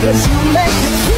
Cause you make me